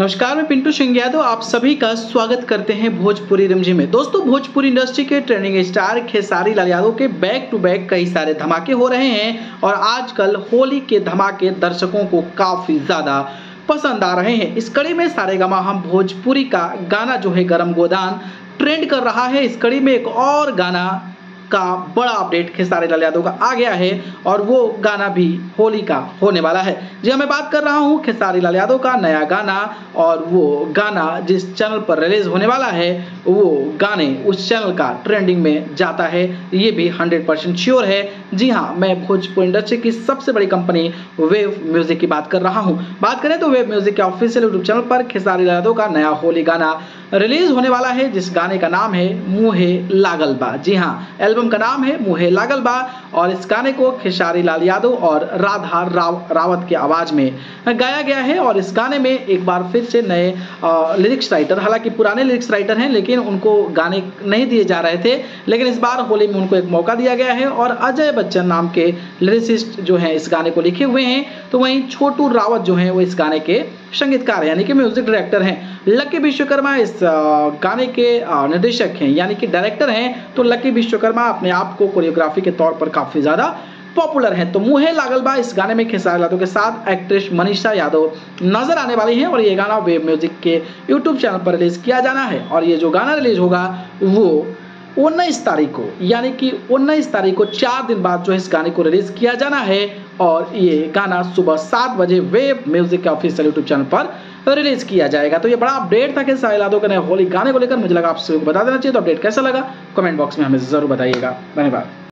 नमस्कार, मैं पिंटू सिंह यादव आप सभी का स्वागत करते हैं भोजपुरी रिमझी में। दोस्तों, भोजपुरी इंडस्ट्री के ट्रेंडिंग स्टार खेसारी लाल यादव के बैक टू बैक कई सारे धमाके हो रहे हैं और आजकल होली के धमाके दर्शकों को काफ़ी ज़्यादा पसंद आ रहे हैं। इस कड़ी में सारे गमा हम भोजपुरी का गाना जो है गरम गोदान ट्रेंड कर रहा है। इस कड़ी में एक और गाना का बड़ा अपडेट खेसारी लाल यादव का आ गया है और वो गाना भी होली का होने वाला है। जी हाँ, मैं बात कर रहा हूँ खेसारी लाल यादव का नया गाना और वो गाना जिस चैनल पर रिलीज़ होने वाला है वो गाने उस चैनल का ट्रेंडिंग में जाता है। ये भी 100 परसेंट श्योर है। जी हाँ मैं भोजपुर इंडस्ट्री की सबसे बड़ी कंपनी वेव म्यूज़िक की बात कर रहा हूँ। बात करें तो वेव म्यूज़िक के ऑफिशियल यूट्यूब चैनल पर खेसारी लाल यादव का नया होली गाना रिलीज़ होने वाला है, जिस गाने का नाम है मुहे लागल बा जी हाँ एल्बम का नाम है मुहे लागल बा और इस गाने को खेसारी लाल यादव और राधा राव, रावत की आवाज़ में गाया गया है और इस गाने में एक बार फिर से नए लिरिक्स राइटर हालाँकि पुराने लिरिक्स राइटर हैं, लेकिन उनको गाने नहीं दिए जा रहे थे, लेकिन इस बार होली में उनको एक मौका दिया गया है और अजय बच्चन नाम के लिरिसिस्ट जो हैं इस गाने को लिखे हुए हैं तो वहीं छोटू रावत जो हैं, वो इस गाने के संगीतकार यानी कि म्यूज़िक डायरेक्टर हैं। लकी विश्वकर्मा इस गाने के निर्देशक हैं, यानी कि डायरेक्टर हैं तो लकी विश्वकर्मा अपने आप को कोरियोग्राफी के तौर पर काफ़ी ज़्यादा पॉपुलर है। तो मुहे लागल बा इस गाने में खेसारी यादव के साथ, एक्ट्रेस मनीषा यादव नज़र आने वाली हैं, और ये गाना वेब म्यूज़िक के यूट्यूब चैनल पर रिलीज़ किया जाना है, और ये जो गाना रिलीज़ होगा, वो उन्नीस तारीख को, यानी कि उन्नीस तारीख को चार दिन बाद जो इस गाने को रिलीज़ किया जाना है, और ये गाना सुबह सात बजे वेब म्यूज़िक के ऑफिशियल यूट्यूब चैनल पर रिलीज़ किया जाएगा। तो ये बड़ा अपडेट था कि साहिल के नए होली गाने को लेकर। मुझे लगा आप सभी को बता देना चाहिए तो अपडेट कैसा लगा? कमेंट बॉक्स में हमें ज़रूर बताइएगा। धन्यवाद।